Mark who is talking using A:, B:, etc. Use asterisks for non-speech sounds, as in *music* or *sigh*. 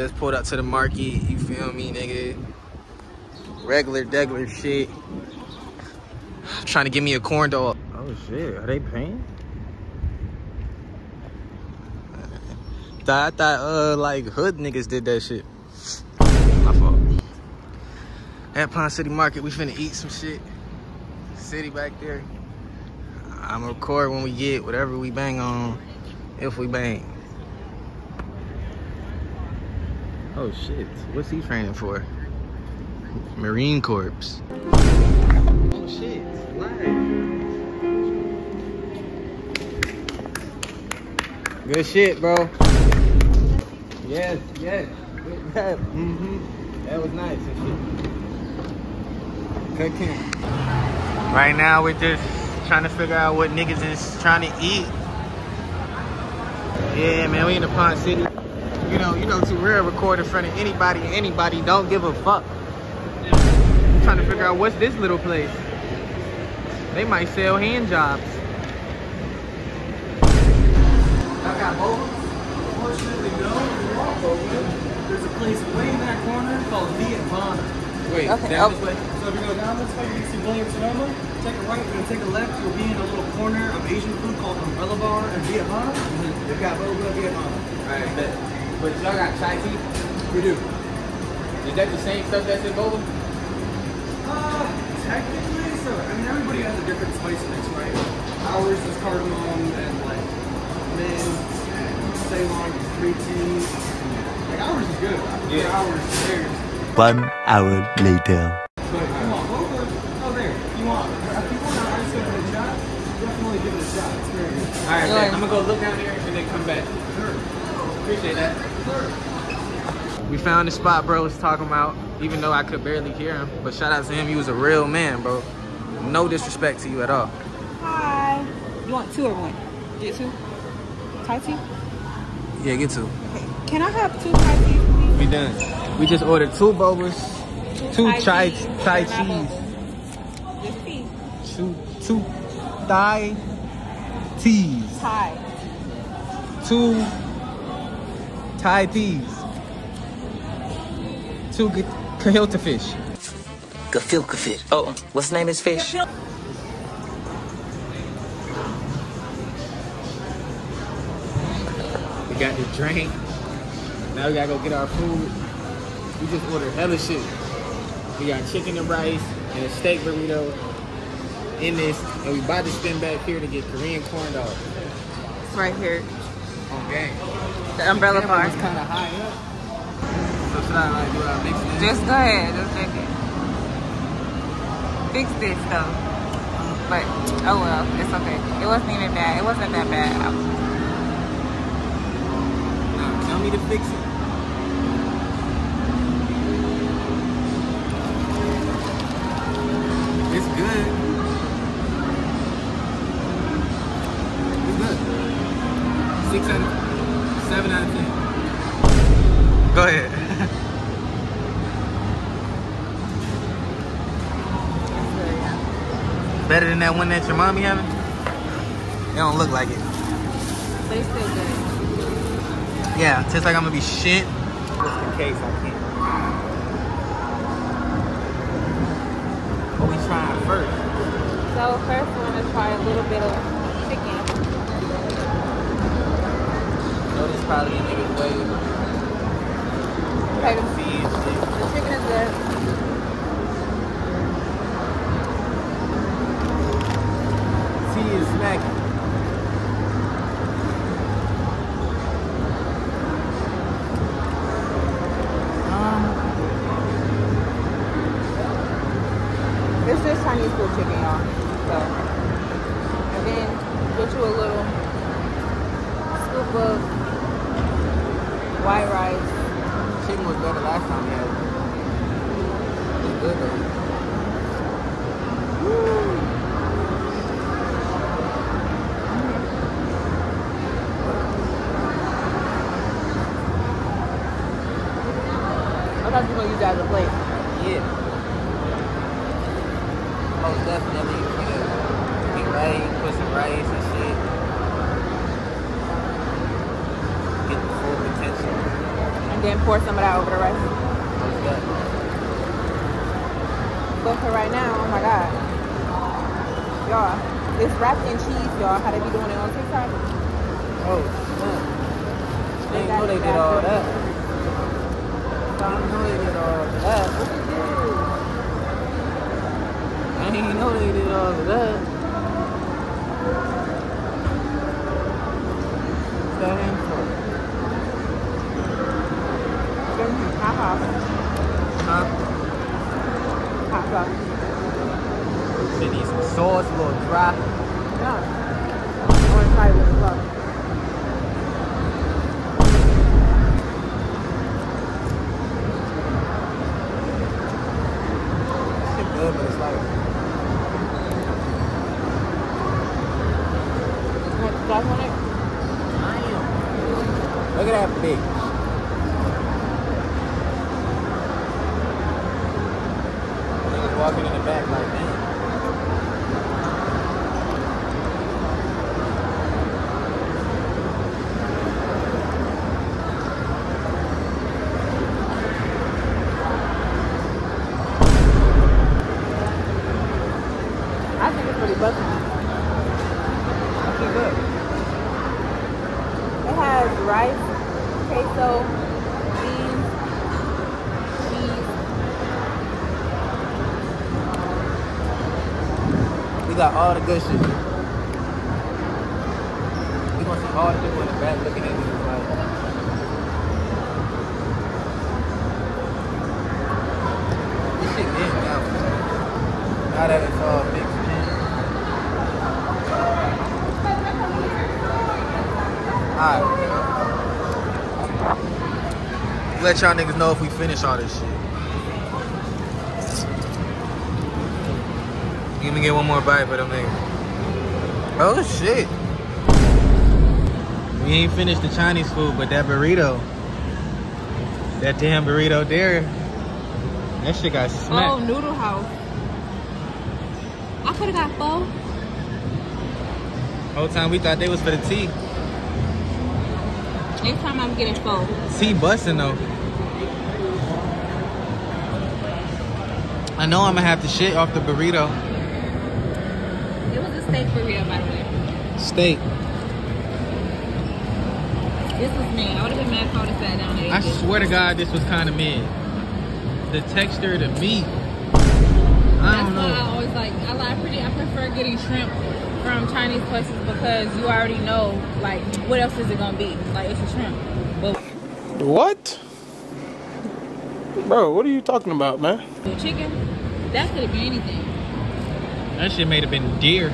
A: Just pulled up to the market, you feel me, nigga? Regular, degular shit. Trying to give me a corn dog. Oh shit, are they paying? I thought uh like hood niggas did that shit. My fault. At Ponce City Market, we finna eat some shit. City back there. I'ma record when we get whatever we bang on, if we bang. Oh shit, what's he training for? Marine Corps. Oh shit, Good shit, bro. Yes, yes. Mm-hmm. That was nice and shit. Right now, we're just trying to figure out what niggas is trying to eat. Yeah, man, we in the Ponce City. You know, you know, too rare record in front of anybody, anybody. Don't give a fuck. I'm trying to figure out what's this little place. They might sell hand jobs. I got both.
B: Unfortunately, no. There's a place way in that corner called Viet Von.
A: Wait,
C: Okay,
A: down
C: oh.
A: this way?
B: So if you go down this way, you can see Williams Sonoma. Take a right, you're gonna take a left, you'll be in a little corner of Asian food called Umbrella Bar and Viet Von. Mm-hmm. They've got boba Viet Von.
A: Alright, bet. But y'all got chai tea?
B: We do.
A: Is that the same stuff that's in boba?
B: Uh, technically, so I mean everybody has a different spice mix, right? Ours is cardamom and like mint and Ceylon green tea. Like ours is good.
A: Yeah.
B: Ours is theirs.
D: One hour later.
B: But if you want boba, oh there. If you want, if you want an ice cream and a shot, definitely give it a shot. It's very good.
A: Alright,
C: Sure.
A: bet. I'm gonna go look down there and then come back. Appreciate that. We found the spot bro was talking about, even though I could barely hear him. But shout out to him, he was a real man, bro. No disrespect to you at all.
C: Hi. You want two or one? Get two? Thai tea?
A: Yeah, get two.
C: Okay. Can I have two Thai teas, please?
A: We done. We just ordered two bobas, two
C: Thai
A: chai Thai
C: pineapple.
A: cheese,
C: tea.
A: two two Thai teas,
C: Thai.
A: two Thai teas, two g- Kahilta fish.
E: Gefilte fish. Oh, what's the name of this fish?
A: We got the drink. Now we gotta go get our food. We just ordered hella shit. We got chicken and rice and a steak burrito in this, and we about to spin back here to get Korean corn dogs
C: Right here.
A: Oh, on game.
C: The umbrella bar.
A: It's kind of high up. So should I like uh, do I mix this?
C: Just go ahead. Just drink it. Fix this though. But, oh well. It's okay. It wasn't even bad. It wasn't that bad.
A: Nah, tell me to fix it. Better than that one that your mommy having? It don't look like it.
C: But it's still good.
A: Yeah, tastes like I'm gonna be shit. Just in case I can't. What we trying first?
C: So first we're gonna try a little bit of chicken.
A: So this probably a nigga's way.
C: Okay, the,
A: See and shit.
C: the chicken is good.
A: Tea is smacking. Um,
C: It's just Chinese food chicken, y'all. So, and then get you a little scoop of white rice.
A: chicken was better last time we had it. It's good though.
C: I thought you were gonna use that as a plate.
A: Yeah. Most definitely. Know, get put some rice and shit. Get the full potential.
C: And then pour some of that over the rice.
A: What's that?
C: But for right now, oh my god. Y'all, it's wrapped in cheese, y'all. How they be doing it on TikTok?
A: Oh. I didn't know they did all that. I know they did all that. *laughs* I didn't know they did all of that. What's that in for?
C: Hot sauce.
A: Huh?
C: Hot sauce.
A: They need some sauce, a little dry.
C: Yeah. I want to try it with the uh, sauce.
A: Shit good, but it's like,
C: You want the sauce on it?
A: damn. Look at that bitch. Niggas walking in the back like, damn.
C: I think it's pretty.
A: That's pretty good.
C: Has rice, queso, beans, cheese.
A: We got all the good shit. We gonna see all the people in the back looking at this like. This shit in now. Now that it's all mixed in. Alright. Let y'all niggas know if we finish all this shit. Let me get one more bite for them niggas. Oh shit. We ain't finished the Chinese food, but that burrito. That damn burrito there. That shit got smacked.
C: Oh,
A: smacked.
C: Noodle House. I could have got pho.
A: Whole time we thought they was for the tea.
C: Next time I'm getting pho.
A: Tea busting though. I know I'm gonna have to shit off the burrito.
C: It was a steak burrito, by the way.
A: Steak.
C: This was me. I would have been mad if I would have sat down
A: I
C: this.
A: swear to God, this was kind of mid. The texture, the meat. I
C: That's
A: don't
C: why I always like I like pretty I prefer getting shrimp from Chinese places because you already know like what else is it gonna be? Like it's a shrimp. But
B: What? Bro, what are you talking about, man?
C: chicken, that could have been anything.
A: That shit may have been deer.